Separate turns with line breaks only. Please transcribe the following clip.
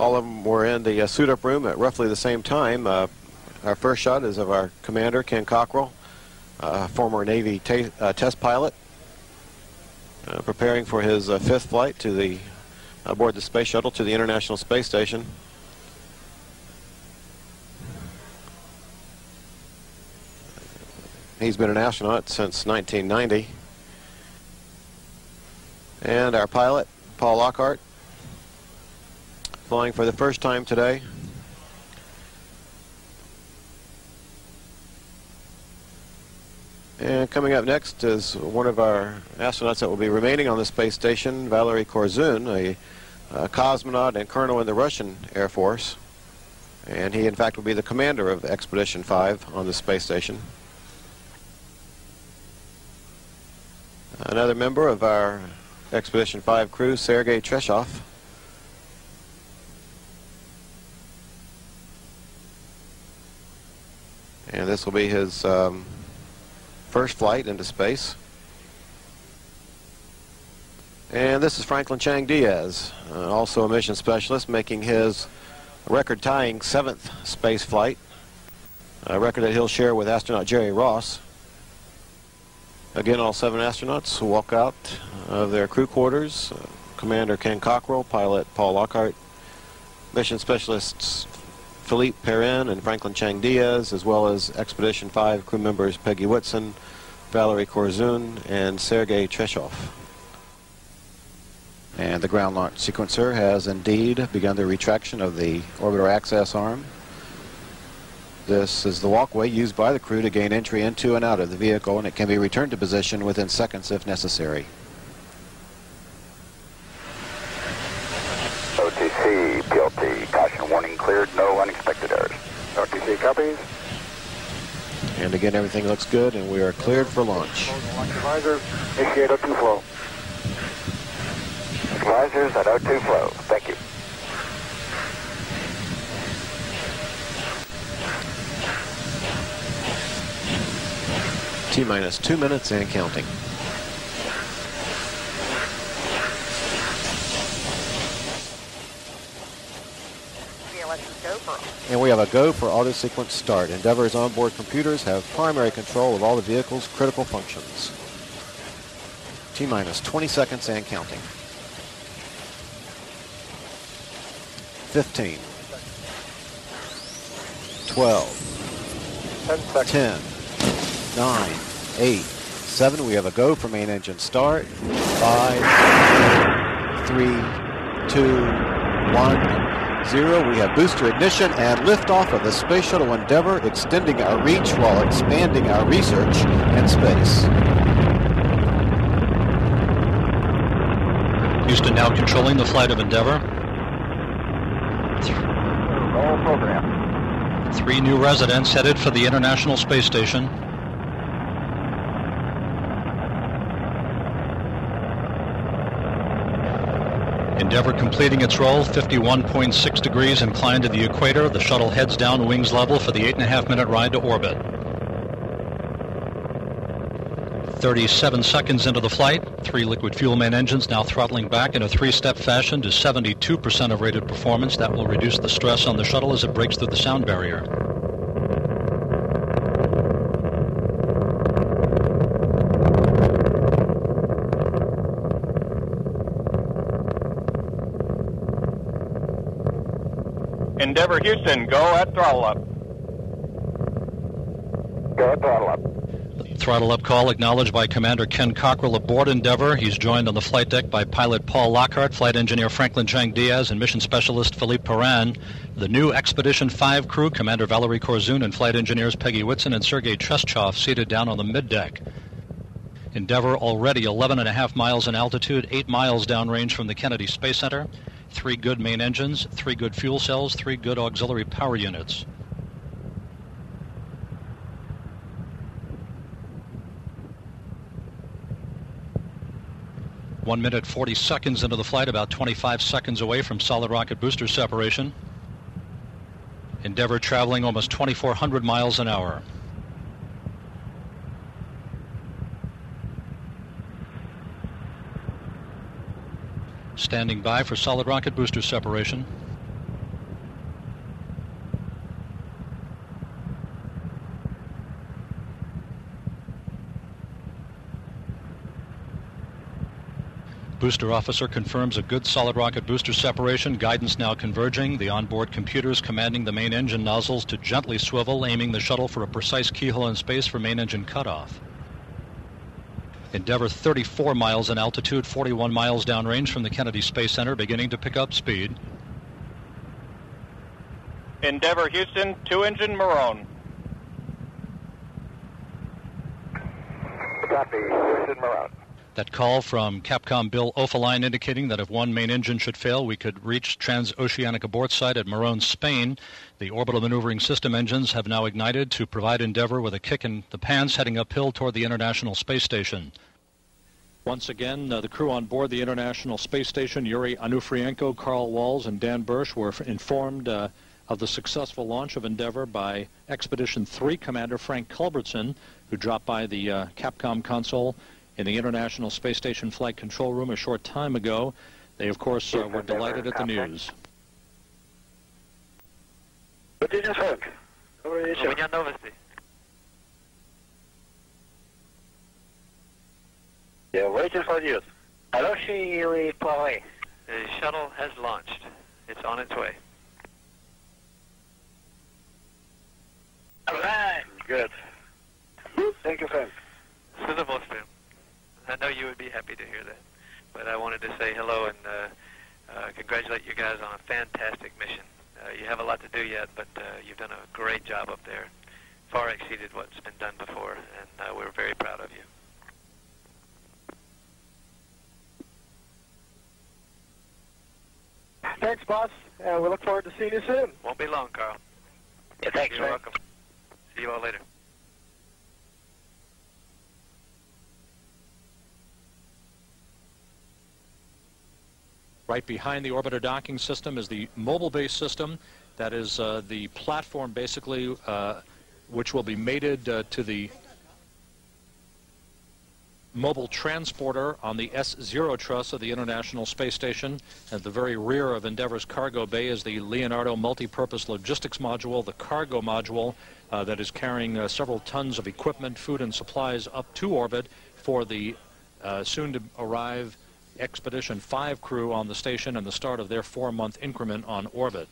All of them were in the uh, suit-up room at roughly the same time. Uh, our first shot is of our commander, Ken Cockrell, uh, former Navy uh, test pilot, uh, preparing for his uh, fifth flight to the aboard the space shuttle to the International Space Station. He's been an astronaut since 1990. And our pilot, Paul Lockhart, flying for the first time today. And coming up next is one of our astronauts that will be remaining on the space station, Valery Korzun, a, a cosmonaut and colonel in the Russian Air Force. And he, in fact, will be the commander of Expedition 5 on the space station. Another member of our Expedition 5 crew, Sergei Treschev. And this will be his um, first flight into space. And this is Franklin Chang Diaz, uh, also a mission specialist, making his record-tying seventh space flight, a record that he'll share with astronaut Jerry Ross. Again, all seven astronauts walk out of their crew quarters. Uh, Commander Ken Cockrell, pilot Paul Lockhart, mission specialists Philippe Perrin and Franklin Chang Diaz, as well as Expedition 5 crew members Peggy Whitson, Valery Korzun, and Sergei Treschev. And the ground launch sequencer has indeed begun the retraction of the orbiter access arm. This is the walkway used by the crew to gain entry into and out of the vehicle, and it can be returned to position within seconds if necessary.
Copies.
And again, everything looks good, and we are cleared for launch.
Launch advisor, initiate O2 flow. Advisors at O2 flow. Thank you.
T minus two minutes and counting. And we have a go for auto sequence start. Endeavour's onboard computers have primary control of all the vehicle's critical functions. T minus 20 seconds and counting. 15. 12.
10 seconds.
10. 9, 8, 7. We have a go for main engine start. 5, 3, 2, 1. Zero, we have booster ignition and liftoff of the Space Shuttle Endeavour, extending our reach while expanding our research in space.
Houston now controlling the flight of Endeavour.
All program.
Three new residents headed for the International Space Station. Endeavour completing its roll, 51.6 degrees inclined to the equator. The shuttle heads down wings level for the eight and a half minute ride to orbit. 37 seconds into the flight, three liquid fuel main engines now throttling back in a three-step fashion to 72% of rated performance. That will reduce the stress on the shuttle as it breaks through the sound barrier.
Endeavour Houston, go at throttle up.
Go at throttle up.
Throttle up call acknowledged by Commander Ken Cockrell aboard Endeavour. He's joined on the flight deck by pilot Paul Lockhart, flight engineer Franklin Chang Diaz, and mission specialist Philippe Perrin. The new Expedition 5 crew, Commander Valery Korzun, and flight engineers Peggy Whitson and Sergei Treschev, seated down on the middeck. Endeavour already 11 and a half miles in altitude, 8 miles downrange from the Kennedy Space Center three good main engines, three good fuel cells, three good auxiliary power units. One minute 40 seconds into the flight, about 25 seconds away from solid rocket booster separation. Endeavour traveling almost 2,400 miles an hour. standing by for solid rocket booster separation. Booster officer confirms a good solid rocket booster separation. Guidance now converging. The onboard computers commanding the main engine nozzles to gently swivel, aiming the shuttle for a precise keyhole in space for main engine cutoff. Endeavour 34 miles in altitude, 41 miles downrange from the Kennedy Space Center, beginning to pick up speed.
Endeavour Houston, two engine Morón.
Copy, Houston Morón.
That call from Capcom Bill Oefelein indicating that if one main engine should fail, we could reach transoceanic abort site at Morón, Spain. The orbital maneuvering system engines have now ignited to provide Endeavour with a kick in the pants heading uphill toward the International Space Station. Once again, uh, the crew on board the International Space Station, Yuri Onufrienko, Carl Walz, and Dan Bursch, were informed uh, of the successful launch of Endeavour by Expedition 3 Commander Frank Culbertson, who dropped by the uh, Capcom console in the International Space Station Flight Control Room a short time ago. They, of course, uh, were delighted at the news.
Guten Frank.
Меня новости.
Yeah, waiting for you.
Aloshi Yuri Poiré. The shuttle has launched. It's on its way.
All right. Good. Thank you, Frank.
happy to hear that. But I wanted to say hello and uh, uh, congratulate you guys on a fantastic mission. Uh, you have a lot to do yet, but uh, you've done a great job up there. Far exceeded what's been done before, and uh, we're very proud of you.
Thanks, boss. And we look forward to seeing you soon.
Won't be long, Carl.
Yeah, thanks,
You're
Frank.
welcome. See you all later.
Right behind the orbiter docking system is the mobile base system. That is uh, the platform, basically, uh, which will be mated uh, to the mobile transporter on the S-0 truss of the International Space Station. At the very rear of Endeavour's cargo bay is the Leonardo Multipurpose Logistics Module, the cargo module uh, that is carrying uh, several tons of equipment, food, and supplies up to orbit for the uh, soon-to-arrive Expedition 5 crew on the station and the start of their four-month increment on orbit.